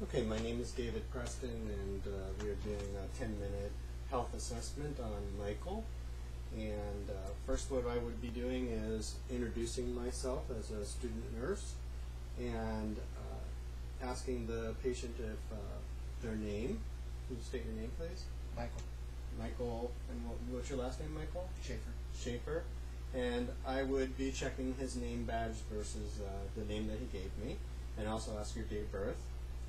Okay, my name is David Preston, and uh, we are doing a 10 minute health assessment on Michael. And uh, first, what I would be doing is introducing myself as a student nurse and uh, asking the patient if uh, their name. Can you state your name, please? Michael Michael, and what, what's your last name, Michael? Schaefer. Schaefer. And I would be checking his name badge versus uh, the name that he gave me, and also ask your date of birth.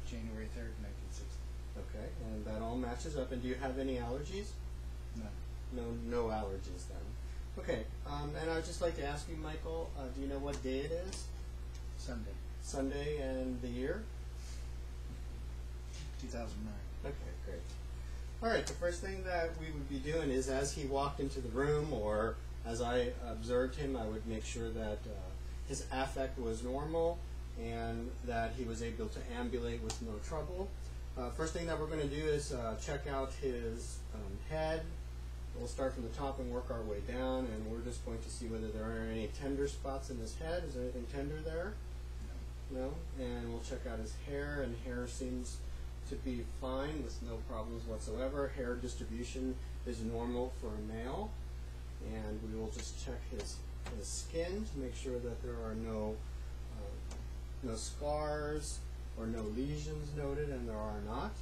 January 3rd, 1960. Okay, and that all matches up. And do you have any allergies? No. No, no allergies then. Okay, um, and I'd just like to ask you, Michael, uh, do you know what day it is? Sunday, Sunday and the year? 2009. Okay, great. All right, the first thing that we would be doing is as he walked into the room or as I observed him, I would make sure that uh, his affect was normal and that he was able to ambulate with no trouble. Uh, first thing that we're going to do is uh, check out his um, head. We'll start from the top and work our way down, and we're just going to see whether there are any tender spots in his head. Is there anything tender there? No? And we'll check out his hair, and hair seems to be fine with no problems whatsoever. Hair distribution is normal for a male. And we will just check his, his skin to make sure that there are no, uh, no scars or no lesions noted, and there are not.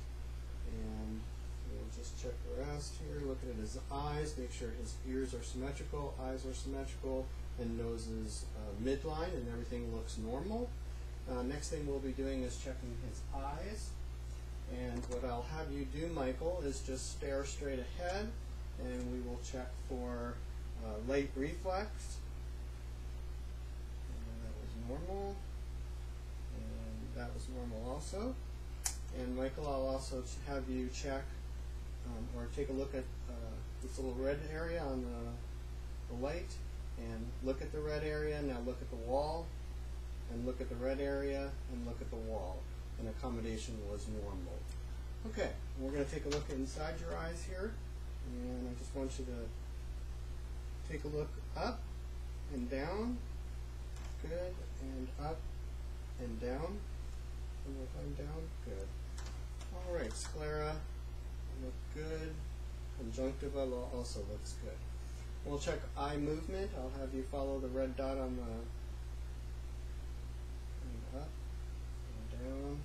And we'll just check the rest here, looking at his eyes, make sure his ears are symmetrical, eyes are symmetrical, and nose is uh, midline, and everything looks normal. Uh, next thing we'll be doing is checking his eyes. And what I'll have you do, Michael, is just stare straight ahead, and we will check for uh, light reflex. And that was normal. That was normal also. And Michael, I'll also have you check um, or take a look at uh, this little red area on the, the light, and look at the red area. Now look at the wall, and look at the red area, and look at the wall. And accommodation was normal. Okay, we're going to take a look inside your eyes here, and I just want you to take a look up and down. Good, and up and down. More time down. Good. All right, sclera look good. Conjunctiva also looks good. We'll check eye movement. I'll have you follow the red dot on the and up and down,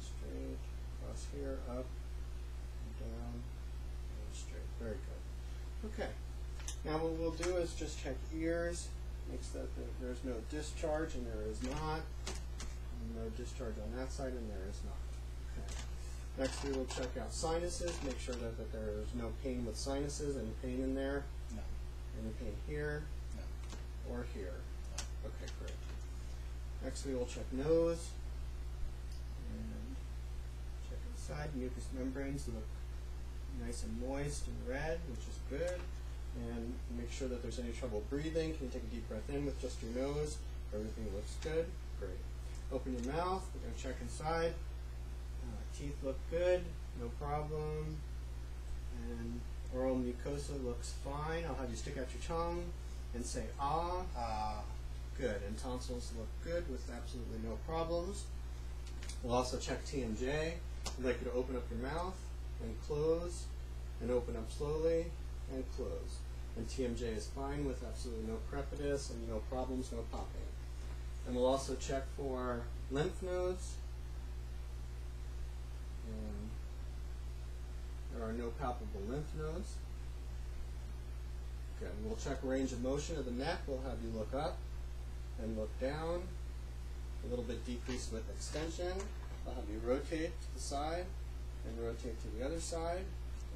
straight across here, up and down and straight. Very good. Okay. Now what we'll do is just check ears. Makes that there's no discharge and there is not. No uh, discharge on that side and there is not. Okay. Next we will check out sinuses. Make sure that, that there is no pain with sinuses. Any pain in there? No. Any pain here No. or here? No. Okay, great. Next we will check nose. And check inside. Mucous membranes look nice and moist and red, which is good. And make sure that there's any trouble breathing. Can you take a deep breath in with just your nose? Everything looks good. Great. Open your mouth. We're going to check inside. Uh, teeth look good. No problem. And oral mucosa looks fine. I'll have you stick out your tongue and say ah. Uh, Good. And tonsils look good with absolutely no problems. We'll also check TMJ. I'd like you to open up your mouth and close, and open up slowly and close. And TMJ is fine with absolutely no crepitus and no problems, no popping. And we'll also check for lymph nodes. And there are no palpable lymph nodes. And we'll check range of motion of the neck. We'll have you look up and look down. A little bit decrease with extension. I'll have you rotate to the side and rotate to the other side.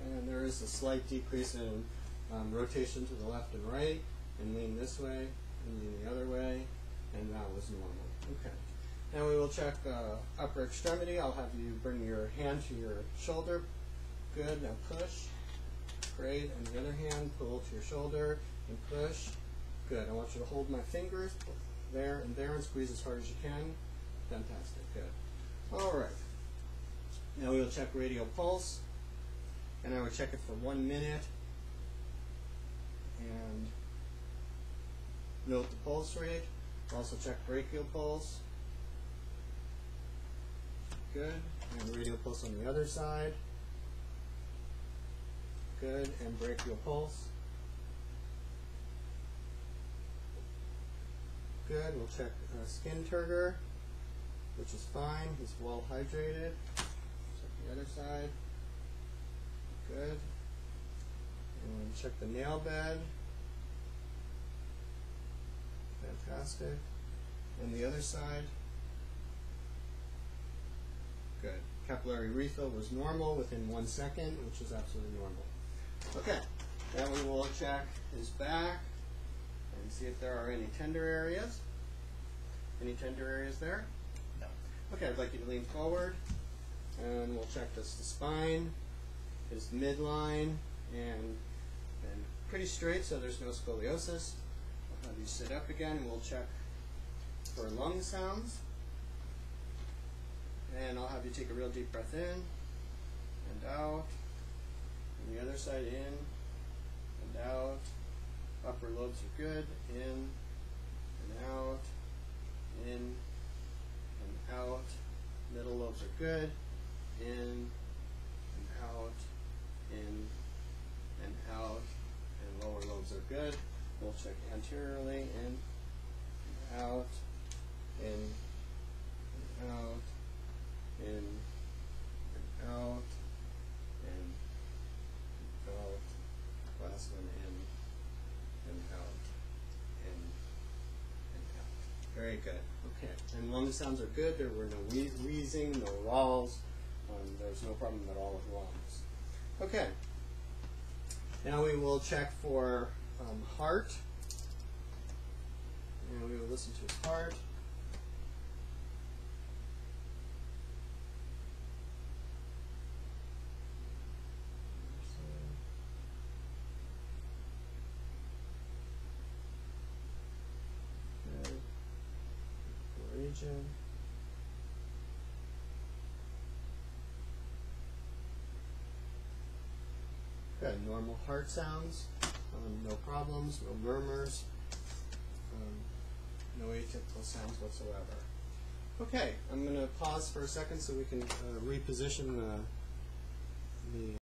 And there is a slight decrease in um, rotation to the left and right, and lean this way and lean the other way, and that was normal. Okay. Now we will check uh, upper extremity. I'll have you bring your hand to your shoulder. Good. Now push. Great. And the other hand, pull to your shoulder and push. Good. I want you to hold my fingers there and there and squeeze as hard as you can. Fantastic. Good. All right. Now we will check radial pulse, and I will check it for one minute. And note the pulse rate. Also check brachial pulse. Good. And radial pulse on the other side. Good. And brachial pulse. Good. We'll check uh, skin turgor, which is fine. He's well hydrated. Check the other side. Good. And check the nail bed. Fantastic. And the other side. Good. Capillary refill was normal within one second, which is absolutely normal. Okay. Then we will check his back and see if there are any tender areas. Any tender areas there? No. Okay, I'd like you to lean forward, and we'll check this the spine, his midline, and and pretty straight, so there's no scoliosis. Have you sit up again, and we'll check for lung sounds. And I'll have you take a real deep breath in and out, and the other side in and out. Upper lobes are good, in and out, in and out. Middle lobes are good. In and out. In and out. And lower lobes are good. We'll check anteriorly. In and out. In and out. In and out. In and out. Last one in and out. In and out. Very good. Okay. And lung sounds are good. There were no wheez- wheezing, no rales. Um, there's no problem at all with lungs. Okay. Now we will check for um, heart. And we will listen to his heart. Region. Good. Normal heart sounds. Um, no problems. No murmurs. Um, no atypical sounds whatsoever. Okay, I'm going to pause for a second so we can uh, reposition the, the